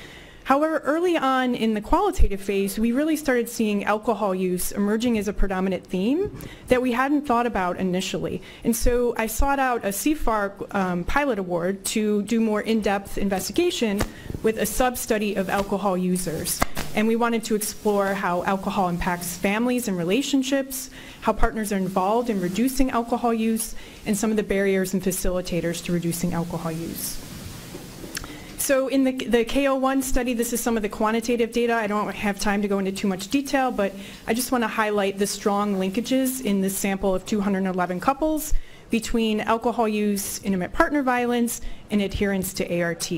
However, early on in the qualitative phase, we really started seeing alcohol use emerging as a predominant theme that we hadn't thought about initially. And so I sought out a CFAR um, pilot award to do more in-depth investigation with a sub-study of alcohol users. And we wanted to explore how alcohol impacts families and relationships, how partners are involved in reducing alcohol use, and some of the barriers and facilitators to reducing alcohol use. So in the, the K01 study, this is some of the quantitative data. I don't have time to go into too much detail, but I just want to highlight the strong linkages in this sample of 211 couples between alcohol use, intimate partner violence, and adherence to ART.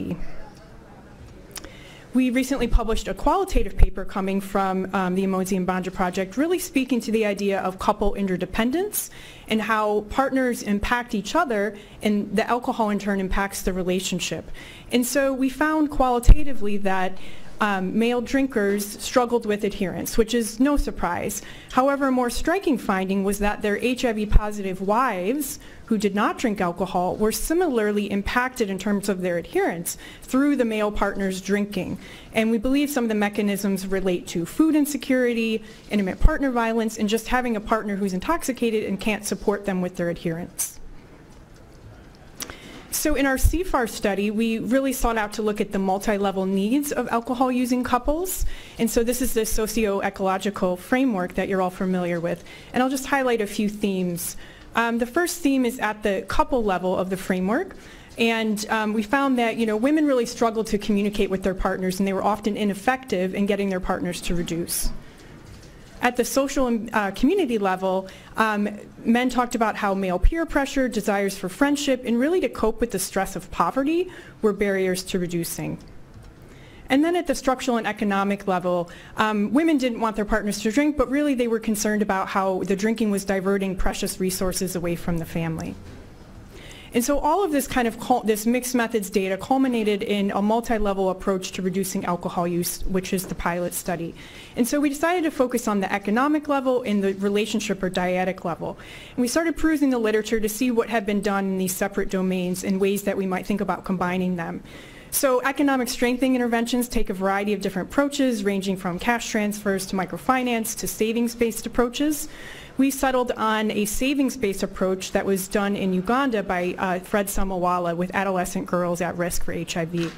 We recently published a qualitative paper coming from um, the Umodzi and Banja project, really speaking to the idea of couple interdependence and how partners impact each other and the alcohol in turn impacts the relationship. And so we found qualitatively that um, male drinkers struggled with adherence, which is no surprise. However, a more striking finding was that their HIV positive wives who did not drink alcohol were similarly impacted in terms of their adherence through the male partner's drinking. And we believe some of the mechanisms relate to food insecurity, intimate partner violence, and just having a partner who's intoxicated and can't support them with their adherence. So in our CFAR study, we really sought out to look at the multi-level needs of alcohol-using couples. And so this is the socio-ecological framework that you're all familiar with. And I'll just highlight a few themes. Um, the first theme is at the couple level of the framework. And um, we found that you know women really struggled to communicate with their partners and they were often ineffective in getting their partners to reduce. At the social and uh, community level, um, men talked about how male peer pressure, desires for friendship, and really to cope with the stress of poverty were barriers to reducing. And then at the structural and economic level, um, women didn't want their partners to drink, but really they were concerned about how the drinking was diverting precious resources away from the family. And so all of this kind of, this mixed methods data culminated in a multi-level approach to reducing alcohol use, which is the pilot study. And so we decided to focus on the economic level and the relationship or dyadic level. And we started perusing the literature to see what had been done in these separate domains and ways that we might think about combining them. So economic strengthening interventions take a variety of different approaches, ranging from cash transfers to microfinance to savings-based approaches. We settled on a savings-based approach that was done in Uganda by uh, Fred Ssewamala with adolescent girls at risk for HIV.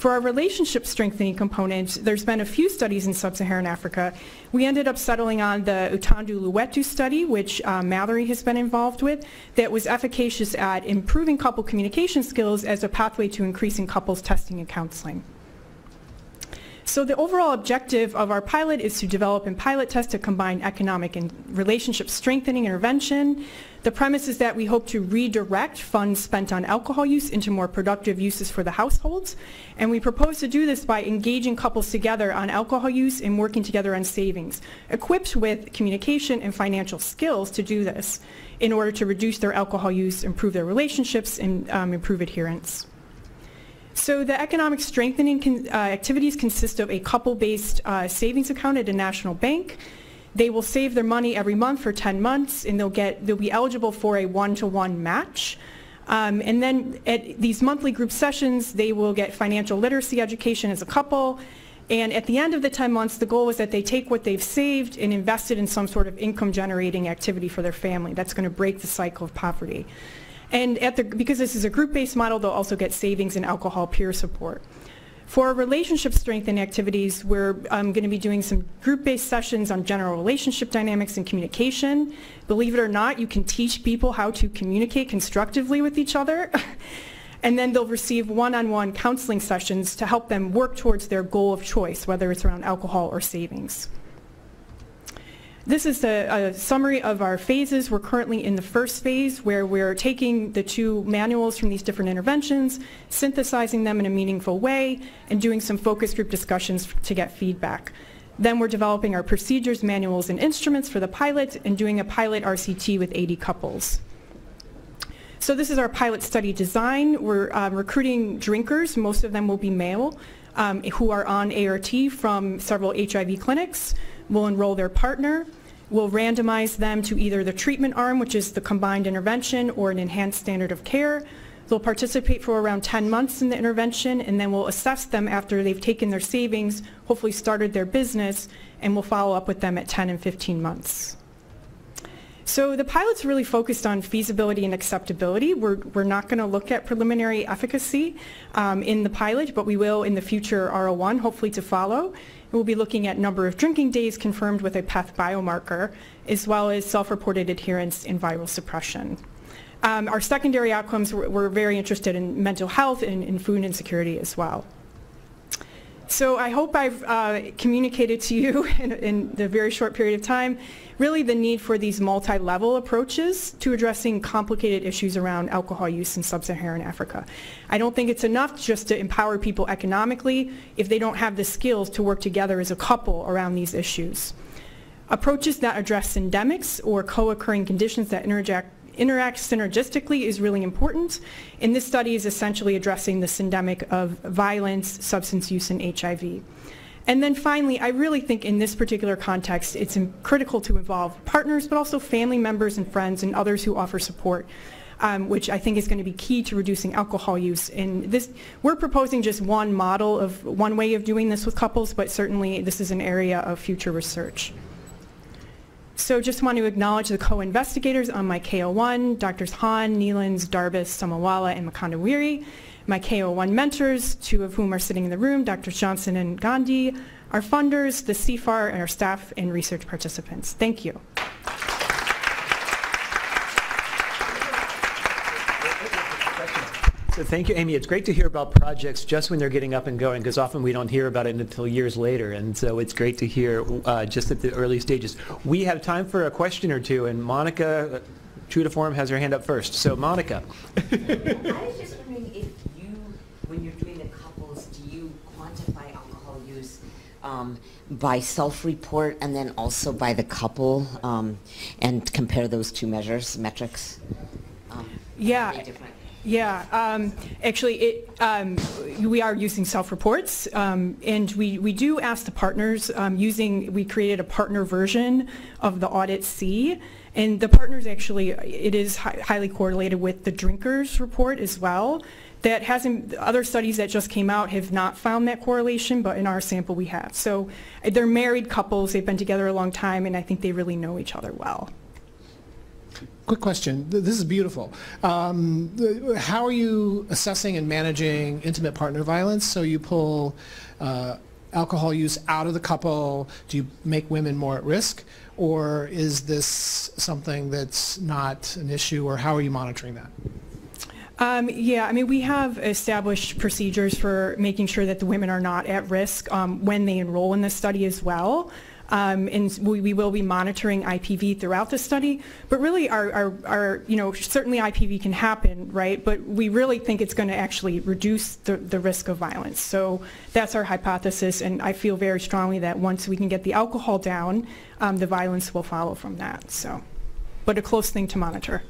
For our relationship strengthening component, there's been a few studies in sub-Saharan Africa. We ended up settling on the Utandu Luwetu study, which uh, Mallory has been involved with, that was efficacious at improving couple communication skills as a pathway to increasing couples testing and counseling. So the overall objective of our pilot is to develop and pilot test to combine economic and relationship strengthening intervention. The premise is that we hope to redirect funds spent on alcohol use into more productive uses for the households. And we propose to do this by engaging couples together on alcohol use and working together on savings, equipped with communication and financial skills to do this in order to reduce their alcohol use, improve their relationships, and um, improve adherence. So the economic strengthening con- uh, activities consist of a couple-based uh, savings account at a national bank. They will save their money every month for 10 months, and they'll get they'll be eligible for a one-to-one match. Um, and then at these monthly group sessions, they will get financial literacy education as a couple. And at the end of the 10 months, the goal is that they take what they've saved and invest it in some sort of income-generating activity for their family. That's going to break the cycle of poverty. And at the, because this is a group-based model, they'll also get savings and alcohol peer support. For relationship strengthening activities, we're um, going to be doing some group-based sessions on general relationship dynamics and communication. Believe it or not, you can teach people how to communicate constructively with each other. and then they'll receive one-on-one counseling sessions to help them work towards their goal of choice, whether it's around alcohol or savings. This is a, a, summary of our phases. We're currently in the first phase where we're taking the two manuals from these different interventions, synthesizing them in a meaningful way, and doing some focus group discussions to get feedback. Then we're developing our procedures, manuals, and instruments for the pilot and doing a pilot RCT with 80 couples. So this is our pilot study design. We're um, recruiting drinkers. Most of them will be male um, who are on ART from several HIV clinics We'll enroll their partner. We'll randomize them to either the treatment arm, which is the combined intervention, or an enhanced standard of care. They'll participate for around 10 months in the intervention, and then we'll assess them after they've taken their savings, hopefully started their business, and we'll follow up with them at 10 and 15 months. So the pilot's really focused on feasibility and acceptability. We're, we're not going to look at preliminary efficacy um, in the pilot, but we will in the future R01, hopefully to follow. We'll be looking at number of drinking days confirmed with a PEth biomarker, as well as self-reported adherence and viral suppression. Um, our secondary outcomes, we're, we're, very interested in mental health and, and food insecurity as well. So I hope I've uh, communicated to you in, in, the very short period of time really the need for these multi-level approaches to addressing complicated issues around alcohol use in sub-Saharan Africa. I don't think it's enough just to empower people economically if they don't have the skills to work together as a couple around these issues. Approaches that address syndemics or co-occurring conditions that interact interact synergistically is really important. And this study is essentially addressing the syndemic of violence, substance use, and HIV. And then finally, I really think in this particular context, it's critical to involve partners, but also family members and friends and others who offer support. Um, which I think is going to be key to reducing alcohol use. And this, we're proposing just one model of one way of doing this with couples, but certainly this is an area of future research. So just want to acknowledge the co-investigators on my K01, Drs. Hahn, Neilands, Darbes, Ssewamala, and Mkandawire. My K01 mentors, two of whom are sitting in the room, Drs. Johnson and Gandhi, our funders, the CFAR, and our staff and research participants. Thank you. Thank you, Amy. It's great to hear about projects just when they're getting up and going, because often we don't hear about it until years later. And so it's great to hear uh, just at the early stages. We have time for a question or two, and Monica, uh, true to form, has her hand up first. So Monica. I was just wondering if you, when you're doing the couples, do you quantify alcohol use um, by self-report and then also by the couple um, and compare those two measures, metrics? Um, Yeah. Yeah, um, actually, it, um, we are using self-reports, um, and we, we do ask the partners um, using, we created a partner version of the Audit C, and the partners actually, it is hi- highly correlated with the drinkers report as well. That hasn't, other studies that just came out have not found that correlation, but in our sample we have. So they're married couples, they've been together a long time, and I think they really know each other well. Quick question. This is beautiful. Um, How are you assessing and managing intimate partner violence? So you pull uh, alcohol use out of the couple, do you make women more at risk? Or is this something that's not an issue, or how are you monitoring that? Um, yeah, I mean, we have established procedures for making sure that the women are not at risk um, when they enroll in the study as well. Um, and we, we will be monitoring IPV throughout the study. But really, our, our, our, you know, certainly IPV can happen, right? But we really think it's going to actually reduce the, the risk of violence. So that's our hypothesis, and I feel very strongly that once we can get the alcohol down, um, the violence will follow from that. So, but a close thing to monitor.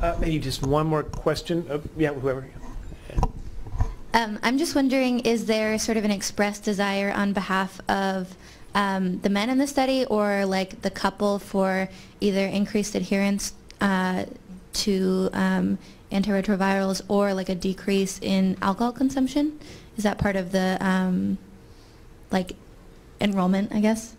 Uh, Maybe just one more question. Yeah, whoever. Um, I'm just wondering, is there sort of an expressed desire on behalf of um, the men in the study or like the couple for either increased adherence uh, to um, antiretrovirals or like a decrease in alcohol consumption? Is that part of the um, like enrollment, I guess?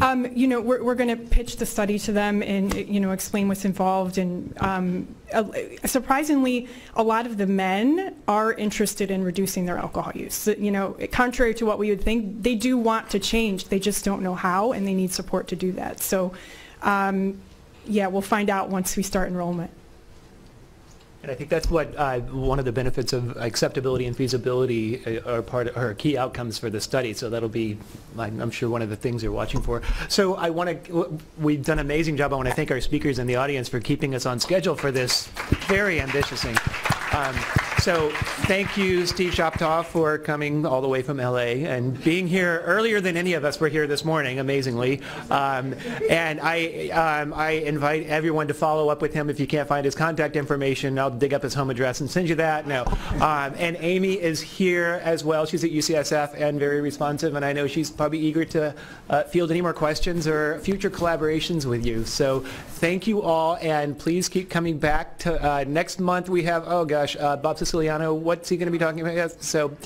Um, you know, we're, we're going to pitch the study to them and, you know, explain what's involved. And um, uh, surprisingly, a lot of the men are interested in reducing their alcohol use. You know, contrary to what we would think, they do want to change. They just don't know how, and they need support to do that. So, um, yeah, we'll find out once we start enrollment. And I think that's what, uh, one of the benefits of acceptability and feasibility uh, are part, are key outcomes for the study. So that'll be, I'm I'm sure, one of the things you're watching for. So I want to, we've done an amazing job. I want to thank our speakers and the audience for keeping us on schedule for this very ambitious thing. Um, So thank you, Steve Shoptaw, for coming all the way from LA and being here earlier than any of us were here this morning, amazingly. Um, And I, um, I invite everyone to follow up with him if you can't find his contact information. I'll dig up his home address and send you that. No. Um, And Amy is here as well. She's at UCSF and very responsive, and I know she's probably eager to uh, field any more questions or future collaborations with you. So thank you all, and please keep coming back to, uh, next month we have, oh gosh, uh, Bob Siliciano, what's he going to be talking about? Yes, So,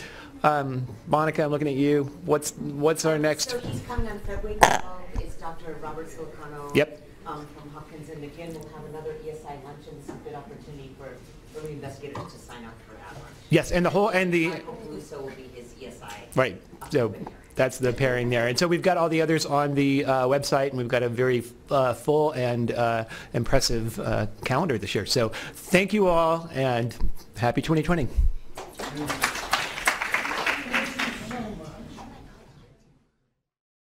um, Monica, I'm looking at you. What's, what's our next? So he's coming on February 12th. It's Dr. Robert Siliciano. Yep. um, From Hopkins, and again, we'll have another ESI luncheon. It's a good opportunity for early investigators to sign up for that lunch. Yes, and the whole, and the, Michael Peluso will be his ESI. Right. So that's the pairing there. And so we've got all the others on the uh, website, and we've got a very uh, full and uh, impressive uh, calendar this year. So thank you all, and happy 2020.